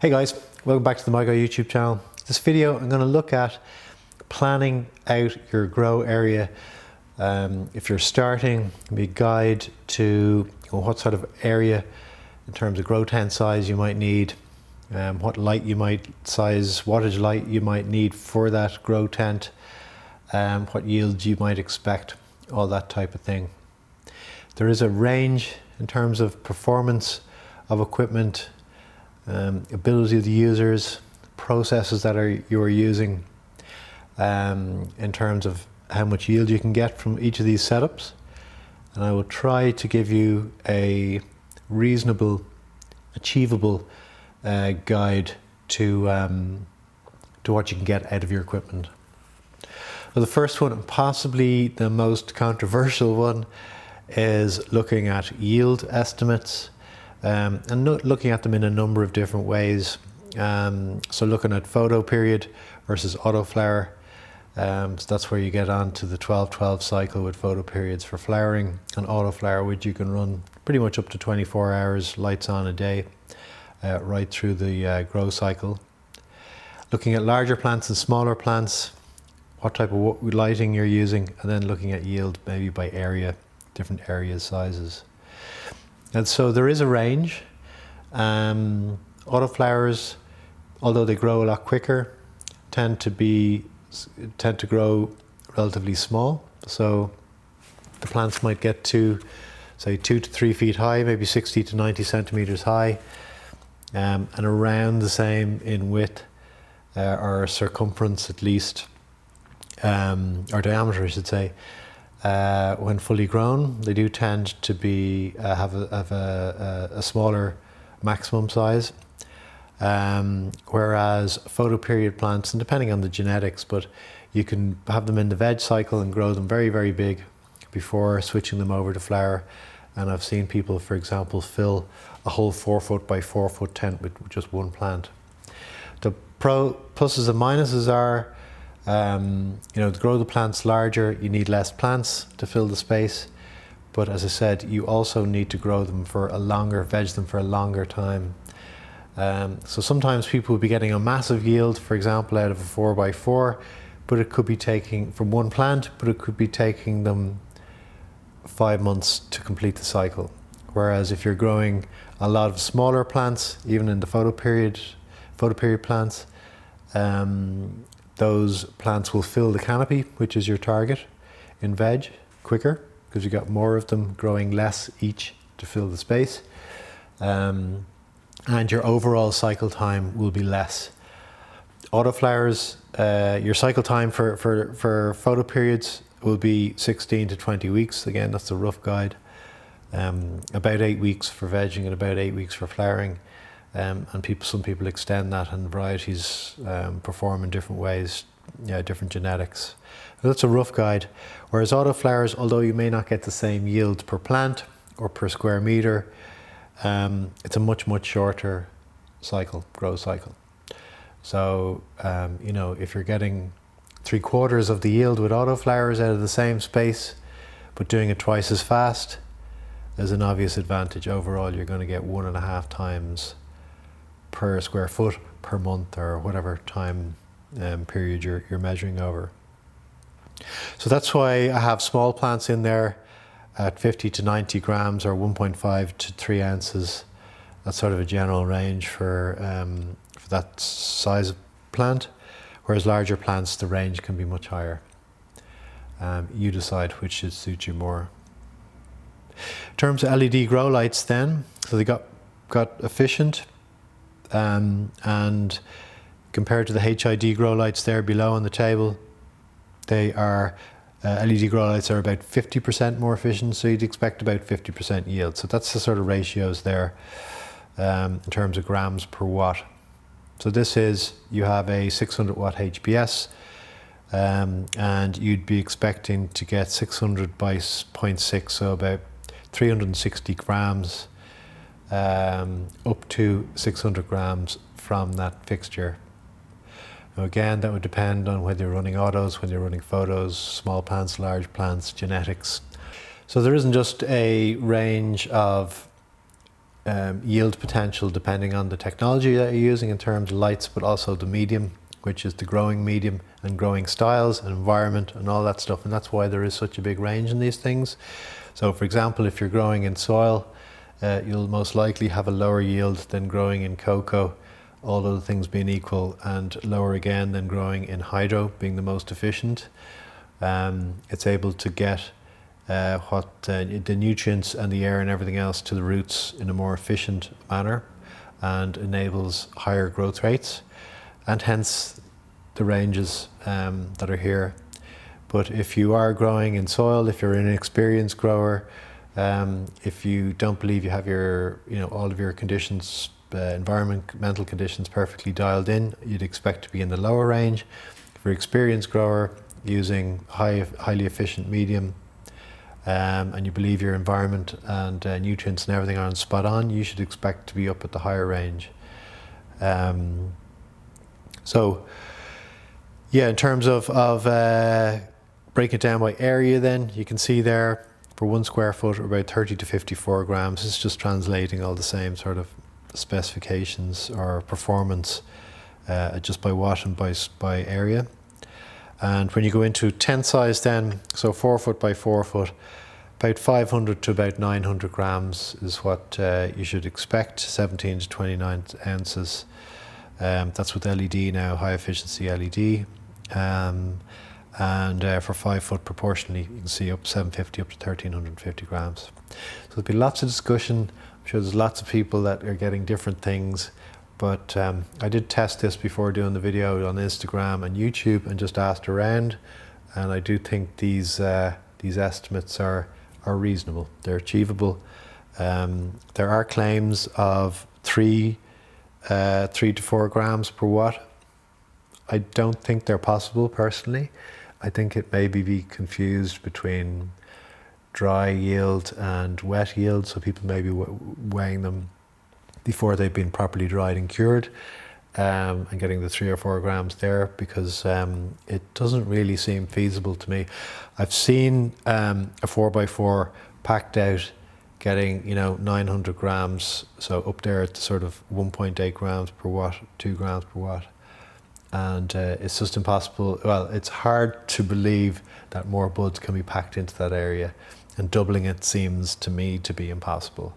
Hey guys, welcome back to the MIGRO YouTube channel. This video I'm going to look at planning out your grow area. Um, if you're starting, be a guide to what sort of area in terms of grow tent size you might need, um, what light you might size, wattage light you might need for that grow tent, um, what yields you might expect, all that type of thing. There is a range in terms of performance of equipment um, ability of the users, processes that are you are using um, in terms of how much yield you can get from each of these setups. And I will try to give you a reasonable, achievable uh, guide to, um, to what you can get out of your equipment. Well, the first one, and possibly the most controversial one, is looking at yield estimates um, and no, looking at them in a number of different ways. Um, so looking at photo period versus auto flower. Um, so that's where you get on to the 12-12 cycle with photo periods for flowering and auto flower, which you can run pretty much up to 24 hours, lights on a day, uh, right through the uh, grow cycle. Looking at larger plants and smaller plants, what type of lighting you're using, and then looking at yield maybe by area, different area sizes. And so there is a range. Um, autoflowers, although they grow a lot quicker, tend to be tend to grow relatively small. So the plants might get to say two to three feet high, maybe 60 to 90 centimeters high, um, and around the same in width uh, or circumference at least, um, or diameter, I should say uh, when fully grown, they do tend to be uh, have, a, have a, a, smaller maximum size. Um, whereas photoperiod plants, and depending on the genetics, but you can have them in the veg cycle and grow them very, very big before switching them over to flower. And I've seen people, for example, fill a whole four foot by four foot tent with just one plant. The pro pluses and minuses are um, you know, to grow the plants larger, you need less plants to fill the space. But as I said, you also need to grow them for a longer, veg them for a longer time. Um, so sometimes people will be getting a massive yield, for example, out of a four by four, but it could be taking from one plant, but it could be taking them five months to complete the cycle. Whereas if you're growing a lot of smaller plants, even in the photo period, photo period plants, um, those plants will fill the canopy, which is your target in veg, quicker because you've got more of them growing less each to fill the space. Um, and your overall cycle time will be less. Autoflowers, uh, your cycle time for, for, for photo periods will be 16 to 20 weeks. Again, that's a rough guide. Um, about eight weeks for vegging and about eight weeks for flowering. Um, and people, some people extend that, and varieties um, perform in different ways, different genetics. that's a rough guide. Whereas autoflowers, although you may not get the same yield per plant or per square meter, um, it's a much much shorter cycle, grow cycle. So um, you know if you're getting three quarters of the yield with autoflowers out of the same space, but doing it twice as fast, there's an obvious advantage. Overall, you're going to get one and a half times per square foot per month or whatever time um, period you're, you're measuring over. So that's why I have small plants in there at 50 to 90 grams or 1.5 to 3 ounces. That's sort of a general range for, um, for that size of plant. Whereas larger plants, the range can be much higher. Um, you decide which should suit you more. In terms of LED grow lights then, so they got, got efficient, um, and compared to the HID grow lights there below on the table, they are uh, LED grow lights are about 50% more efficient, so you'd expect about 50% yield. So that's the sort of ratios there um, in terms of grams per watt. So this is, you have a 600 watt HPS, um, and you'd be expecting to get 600 by 0.6, so about 360 grams um, up to 600 grams from that fixture. Now again, that would depend on whether you're running autos, whether you're running photos, small plants, large plants, genetics. So there isn't just a range of um, yield potential depending on the technology that you're using in terms of lights, but also the medium, which is the growing medium and growing styles and environment and all that stuff. And that's why there is such a big range in these things. So, for example, if you're growing in soil, uh, you'll most likely have a lower yield than growing in coco, all other things being equal, and lower again than growing in hydro, being the most efficient. Um, it's able to get uh, what uh, the nutrients and the air and everything else to the roots in a more efficient manner and enables higher growth rates and hence the ranges um, that are here. But if you are growing in soil, if you're an experienced grower, um, if you don't believe you have your, you know, all of your conditions, uh, environmental conditions perfectly dialed in, you'd expect to be in the lower range. An experienced grower using high, highly efficient medium um, and you believe your environment and uh, nutrients and everything are on spot on, you should expect to be up at the higher range. Um, so, yeah, in terms of, of uh, breaking it down by area, then you can see there for one square foot about 30 to 54 grams. It's just translating all the same sort of specifications or performance uh, just by watt and by, by area. And when you go into tent size then, so four foot by four foot, about 500 to about 900 grams is what uh, you should expect, 17 to 29 ounces. Um, that's with LED now, high efficiency LED. Um, and uh, for five foot proportionally, you can see up 750 up to 1350 grams. So there'll be lots of discussion. I'm sure there's lots of people that are getting different things. But um, I did test this before doing the video on Instagram and YouTube and just asked around. And I do think these uh, these estimates are are reasonable. They're achievable. Um, there are claims of three uh, three to four grams per watt. I don't think they're possible personally. I think it may be confused between dry yield and wet yield, so people may be weighing them before they've been properly dried and cured um, and getting the three or four grams there because um, it doesn't really seem feasible to me. I've seen um, a four by four packed out getting you know 900 grams so up there at sort of 1.8 grams per watt 2 grams per watt and uh, it's just impossible well it's hard to believe that more buds can be packed into that area and doubling it seems to me to be impossible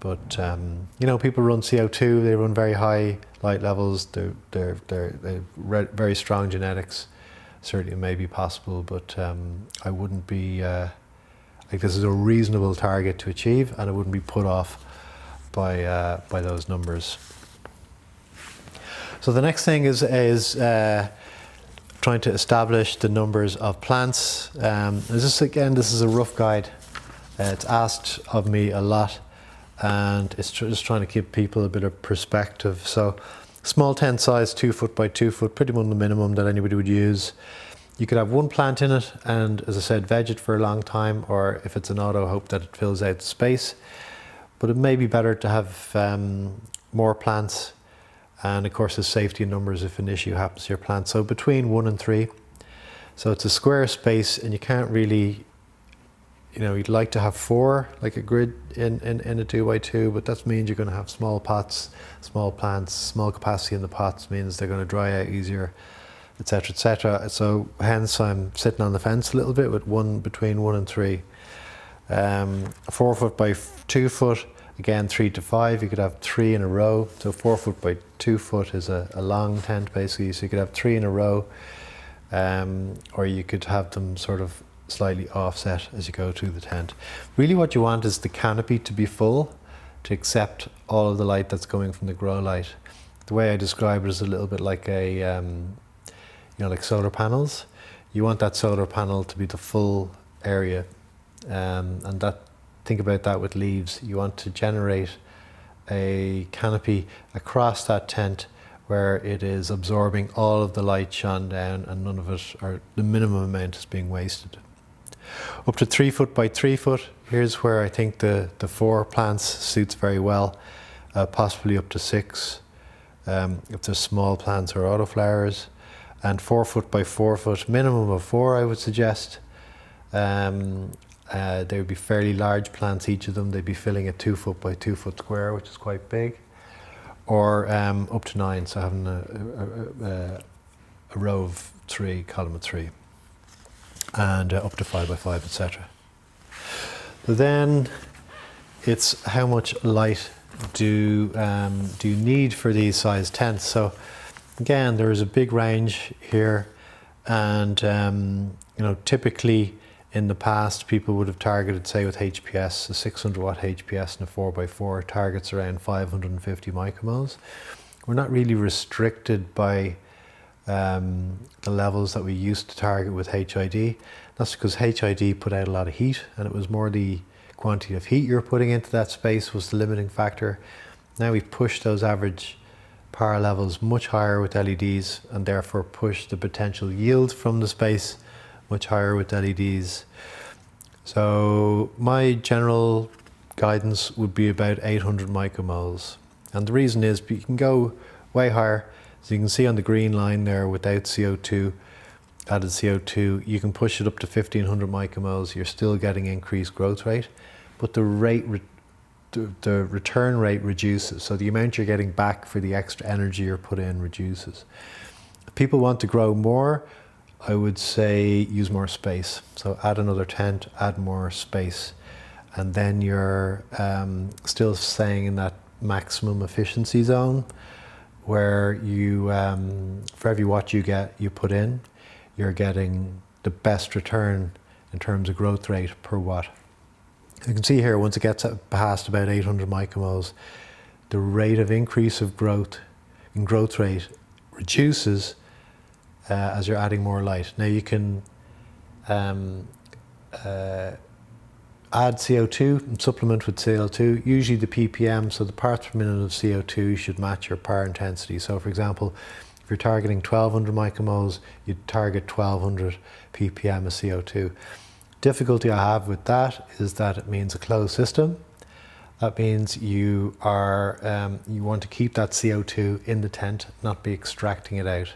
but um, you know, people run CO2. They run very high light levels. They're they're they're, they're very strong genetics. Certainly, may be possible, but um, I wouldn't be. Uh, like this is a reasonable target to achieve, and I wouldn't be put off by uh, by those numbers. So the next thing is is uh, trying to establish the numbers of plants. Um, this again, this is a rough guide. Uh, it's asked of me a lot and it's just trying to give people a bit of perspective. So small tent size, two foot by two foot, pretty much the minimum that anybody would use. You could have one plant in it and as I said, veg it for a long time or if it's an auto, hope that it fills out space. But it may be better to have um, more plants and of course the safety numbers if an issue happens to your plant. So between one and three. So it's a square space and you can't really you know, you'd like to have four, like a grid in, in, in a two by two, but that means you're going to have small pots, small plants, small capacity in the pots means they're going to dry out easier, etc., etc. So hence I'm sitting on the fence a little bit with one between one and three. Um, four foot by two foot, again three to five. You could have three in a row. So four foot by two foot is a, a long tent basically. So you could have three in a row, um, or you could have them sort of slightly offset as you go through the tent. Really what you want is the canopy to be full to accept all of the light that's coming from the grow light. The way I describe it is a little bit like a, um, you know, like solar panels. You want that solar panel to be the full area um, and that think about that with leaves. You want to generate a canopy across that tent where it is absorbing all of the light shone down and none of it or the minimum amount is being wasted. Up to three foot by three foot, here's where I think the, the four plants suits very well, uh, possibly up to six um, if there's small plants or autoflowers. And four foot by four foot, minimum of four I would suggest. Um, Uh, they would be fairly large plants, each of them. They'd be filling a two foot by two foot square, which is quite big, or um, up to nine, so having a, a, a, a, row of three, column of three, and uh, up to five by five, etc. So then it's how much light do, um, do you need for these size tents. So again, there is a big range here and um, you know typically in the past people would have targeted say with HPS a 600 watt HPS and a 4x4 targets around 550 micromoles. We're not really restricted by um, the levels that we used to target with HID. That's because HID put out a lot of heat and it was more the quantity of heat you're putting into that space was the limiting factor. Now we've pushed those average power levels much higher with LEDs and therefore push the potential yield from the space much higher with LEDs. So my general guidance would be about 800 micromoles. And the reason is you can go way higher. So you can see on the green line there without CO2, added CO2, you can push it up to 1500 micromoles. You're still getting increased growth rate, but the rate the, the return rate reduces. So the amount you're getting back for the extra energy you're put in reduces. People want to grow more, I would say use more space. So add another tent, add more space, and then you're um, still staying in that maximum efficiency zone where you, um, for every watt you get, you put in, you're getting the best return in terms of growth rate per watt. You can see here, once it gets past about 800 micromoles, the rate of increase of growth in growth rate reduces uh, as you're adding more light. Now you can um, uh, add CO2 and supplement with CO2. Usually the ppm, so the parts per minute of CO2 should match your power intensity. So for example, if you're targeting 1200 micromoles, you'd target 1200 ppm of CO2. Difficulty I have with that is that it means a closed system. That means you are um, you want to keep that CO2 in the tent, not be extracting it out.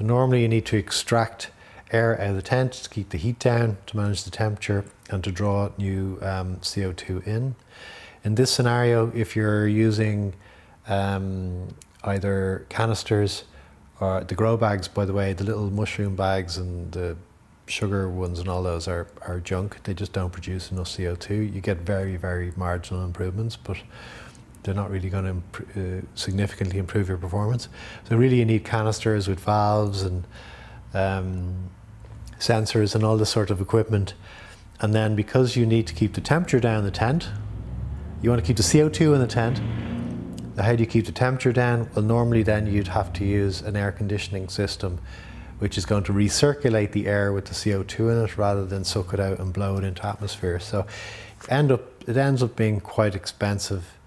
So normally you need to extract air out of the tent to keep the heat down, to manage the temperature, and to draw new um, CO2 in. In this scenario, if you're using um, either canisters or the grow bags, by the way, the little mushroom bags and the sugar ones and all those are, are junk. They just don't produce enough CO2. You get very, very marginal improvements, but they're not really going to imp uh, significantly improve your performance. So really you need canisters with valves and um, sensors and all this sort of equipment. And then because you need to keep the temperature down in the tent, you want to keep the CO2 in the tent. How do you keep the temperature down? Well, normally then you'd have to use an air conditioning system which is going to recirculate the air with the CO2 in it rather than suck it out and blow it into atmosphere. So end up, it ends up being quite expensive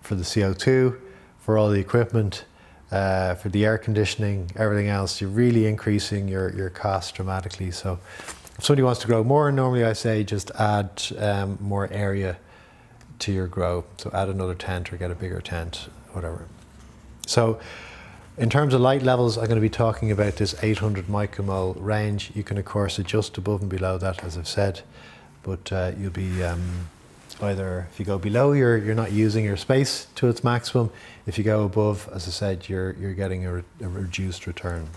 for the CO2, for all the equipment, uh, for the air conditioning, everything else. You're really increasing your, your costs dramatically. So if somebody wants to grow more, normally I say just add um, more area to your grow. So add another tent or get a bigger tent, whatever. So in terms of light levels, I'm going to be talking about this 800 micromole range. You can of course adjust above and below that, as I've said, but uh, you'll be um, either if you go below, you're you're not using your space to its maximum. If you go above, as I said, you're you're getting a, re a reduced return.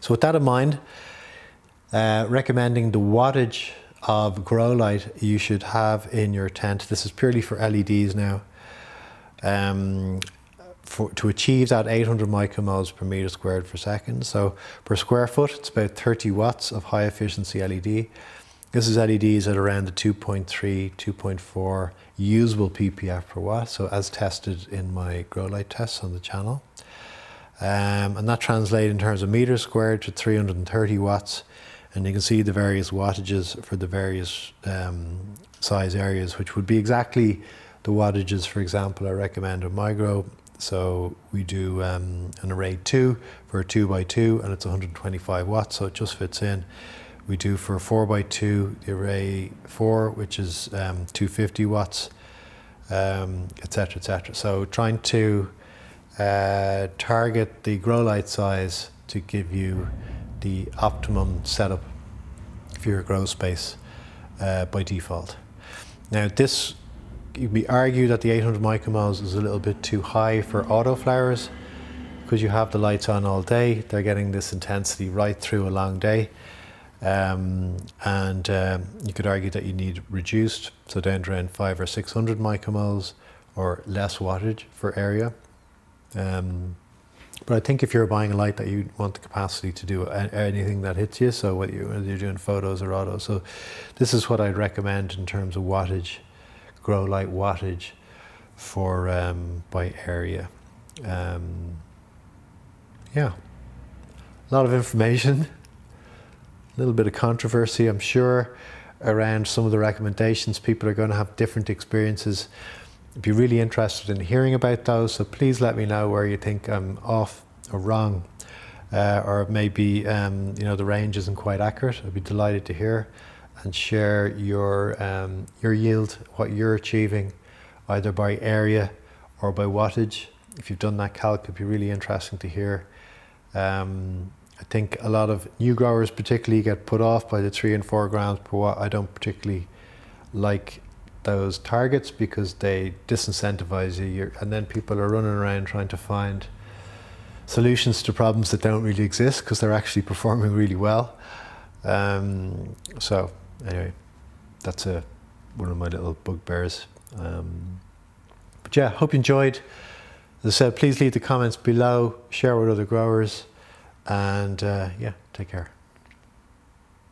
So with that in mind, uh, recommending the wattage of grow light you should have in your tent. This is purely for LEDs now. Um, for, to achieve that 800 micromoles per meter squared per second. So per square foot, it's about 30 watts of high efficiency LED. This is LEDs at around the 2.3, 2.4 usable ppf per watt. So as tested in MIGRO light tests on the channel. Um, and that translates in terms of meters squared to 330 watts. And you can see the various wattages for the various um, size areas, which would be exactly the wattages, for example, I recommend my grow so we do um, an ARAY 2 for a 2 by 2 and it's 125 watts so it just fits in. We do for a 4 by 2 the ARAY 4 which is um, 250 watts etc um, etc. So trying to uh, target the grow light size to give you the optimum setup for your grow space uh, by default. Now this, you'd be argue that the 800 micromoles is a little bit too high for auto flowers because you have the lights on all day. They're getting this intensity right through a long day. Um, and um, you could argue that you need reduced, so down to around five or 600 micromoles or less wattage for area. Um, but I think if you're buying a light that you want the capacity to do anything that hits you, so whether, you, are doing photos or auto, so this is what I'd recommend in terms of wattage, grow light wattage for um, by area. Um, yeah, a lot of information, a little bit of controversy, I'm sure, around some of the recommendations. People are going to have different experiences I'd be really interested in hearing about those. So please let me know where you think I'm off or wrong, uh, or maybe um, you know the range isn't quite accurate. I'd be delighted to hear and share your um, your yield, what you're achieving, either by area or by wattage. If you've done that calc, it'd be really interesting to hear. Um, I think a lot of new growers particularly get put off by the three and four grams per watt. I don't particularly like those targets because they disincentivize you. And then people are running around trying to find solutions to problems that don't really exist because they're actually performing really well. Um, so anyway that's a one of my little bugbears. Um, but yeah hope you enjoyed. As I said please leave the comments below. Share with other growers and uh, yeah take care